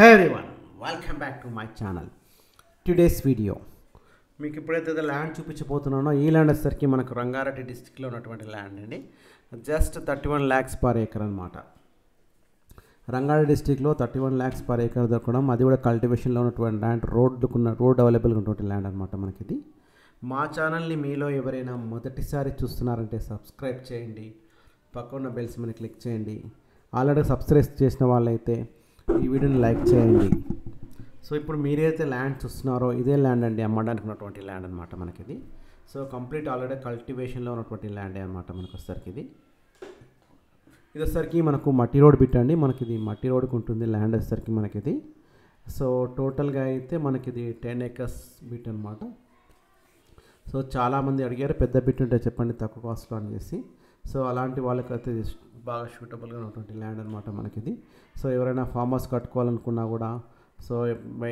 Hey everyone welcome back to my channel today's video మీకు ఎప్పుడైతే land చూపించబోతున్నానో ఈ land వచ్చేసరికి మనకు రంగారెడ్డి డిస్టిక్లో ఉన్నటువంటి ల్యాండ్ అండి. Just thirty one lakhs per acre అనమాట రంగారెడ్డి డిస్టిక్లో thirty one lakhs per acre దొరకడం అది కూడా కల్టివేషన్లో ఉన్నటువంటి ల్యాండ్ రోడ్డుకున్న రోడ్ అవైలబుల్గా ఉన్నటువంటి ల్యాండ్ అనమాట మనకి ఇది మా ఛానల్ని మీలో ఎవరైనా మొదటిసారి చూస్తున్నారంటే సబ్స్క్రైబ్ చేయండి. పక్కన బెల్స్ మీద క్లిక్ చేయండి. ఆల్రెడీ సబ్స్క్రైబ్ చేసిన వాళ్ళైతే ఈ వీడియోని లైక్ చేయండి. సో ఇప్పుడు మీరైతే ల్యాండ్ చూస్తున్నారో ఇదే ల్యాండ్ అండి అమ్మడానికి ఉన్నటువంటి ల్యాండ్ అనమాట మనకి ఇది సో కంప్లీట్ ఆల్రెడీ కల్టివేషన్లో ఉన్నటువంటి ల్యాండే అనమాట మనకు వచ్చేసరికి ఇది. ఇది వచ్చేసరికి మనకు మట్టి రోడ్ బిట్ అండి. మనకి ఇది మట్టి రోడ్కి ఉంటుంది ల్యాండ్ వచ్చేసరికి మనకి ఇది సో టోటల్గా అయితే మనకి ఇది టెన్ ఏకర్స్ బిట్ అనమాట సో చాలామంది అడిగారు పెద్ద బిట్ ఉంటే చెప్పండి తక్కువ కాస్ట్లో అని చేసి సో అలాంటి వాళ్ళకైతే ఇది బాగా షూటబుల్గా ఉన్నటువంటి ల్యాండ్ అనమాట మనకిది. సో ఎవరైనా ఫామ్ హౌస్ కట్టుకోవాలనుకున్నా కూడా సో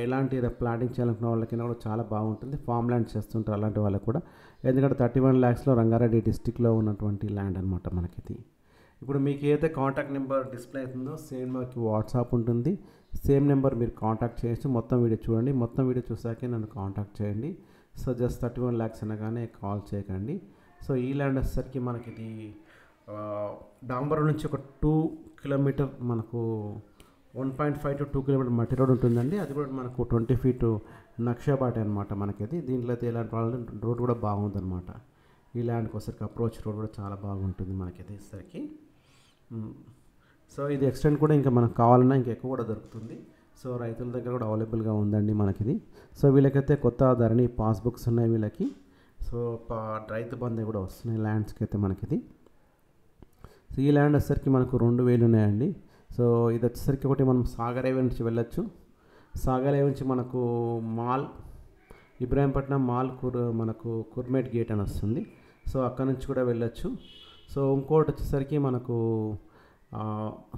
ఎలాంటి ప్లాంటింగ్ చేయాలనుకున్న వాళ్ళకైనా కూడా చాలా బాగుంటుంది. ఫామ్ ల్యాండ్ చేస్తుంటారు అలాంటి వాళ్ళకి కూడా. ఎందుకంటే థర్టీ వన్ ల్యాక్స్లో రంగారెడ్డి డిస్టిక్లో ఉన్నటువంటి ల్యాండ్ అనమాట మనకిది. ఇప్పుడు మీకు ఏదైతే కాంటాక్ట్ నెంబర్ డిస్ప్లే అవుతుందో సేమ్ మాకు వాట్సాప్ ఉంటుంది. సేమ్ నెంబర్ మీరు కాంటాక్ట్ చేయొచ్చు. మొత్తం వీడియో చూడండి. మొత్తం వీడియో చూసాకే నన్ను కాంటాక్ట్ చేయండి. So just thirty one lakhs అనగానే కాల్ చేయకండి. సో ఈ ల్యాండ్ వచ్చేసరికి మనకి ఇది డాంబర్ నుంచి ఒక టూ కిలోమీటర్ మనకు one point five to two kilometer మట్టి రోడ్ ఉంటుందండి. అది కూడా మనకు ట్వంటీ ఫీట్ నక్షాబాటి అనమాట మనకి దీంట్లో అయితే ఎలాంటి వాళ్ళు రోడ్ కూడా బాగుందన్నమాట. ఈ ల్యాండ్కి వచ్చేసరికి అప్రోచ్ రోడ్ కూడా చాలా బాగుంటుంది మనకి అది సో ఇది ఎక్స్టెండ్ కూడా ఇంకా మనకు కావాలన్నా ఇంకా ఎక్కువ కూడా దొరుకుతుంది. సో రైతుల దగ్గర కూడా అవైలబుల్గా ఉందండి మనకిది. సో వీళ్ళకైతే కొత్త ధరణి పాస్బుక్స్ ఉన్నాయి వీళ్ళకి. సో రైతు బంధు కూడా వస్తున్నాయి ల్యాండ్స్కి అయితే మనకిది. సో ఈ ల్యాండ్ వచ్చేసరికి మనకు రెండు వేలు ఉన్నాయండి. సో ఇది వచ్చేసరికి ఒకటి మనం సాగరేవి నుంచి వెళ్ళొచ్చు. సాగరేవి నుంచి మనకు మాల్ ఇబ్రాహీంపట్నం మాల్ కుర్ మనకు కుర్మేట్ గేట్ అని వస్తుంది. సో అక్కడ నుంచి కూడా వెళ్ళొచ్చు. సో ఇంకోటి వచ్చేసరికి మనకు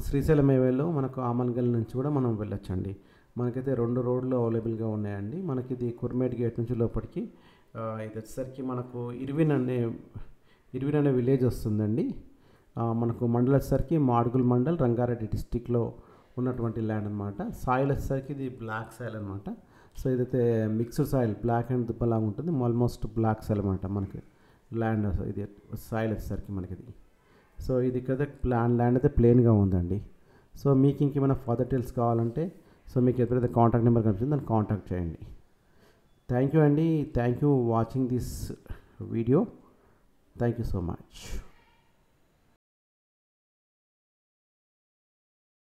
శ్రీశైలం హైవేలో మనకు ఆమన్గల్ నుంచి కూడా మనం వెళ్ళొచ్చండి. మనకైతే రెండు రోడ్లు అవైలబుల్గా ఉన్నాయండి. మనకి ఇది కుర్మేట్ గేట్ నుంచి లోపలికి ఇది వచ్చేసరికి మనకు ఇర్విన్ అనే ఇర్విన్ అనే విలేజ్ వస్తుందండి. మనకు మండల్ వచ్చేసరికి మాడుగుల్ మండల్ రంగారెడ్డి డిస్టిక్లో ఉన్నటువంటి ల్యాండ్ అనమాట సాయిల్ వచ్చేసరికి ఇది బ్లాక్ సాయిల్ అనమాట సో ఇదైతే మిక్స్డ్ సాయిల్ బ్లాక్ అండ్ దుబ్బలాగా ఉంటుంది. ఆల్మోస్ట్ బ్లాక్ సాయిల్ అనమాట మనకి ల్యాండ్. ఇది సాయిల్ వచ్చేసరికి మనకి ఇది సో ఇది ఇక్కడ ప్లాన్ ల్యాండ్ అయితే ప్లెయిన్గా ఉందండి. సో మీకు ఇంకేమైనా ఫర్దర్ డీటెయిల్స్ కావాలంటే సో మీకు ఎప్పుడైతే కాంటాక్ట్ నెంబర్ కనిపిస్తుంది దాన్ని కాంటాక్ట్ చేయండి. thank you andy. Thank you for watching this video. Thank you so much.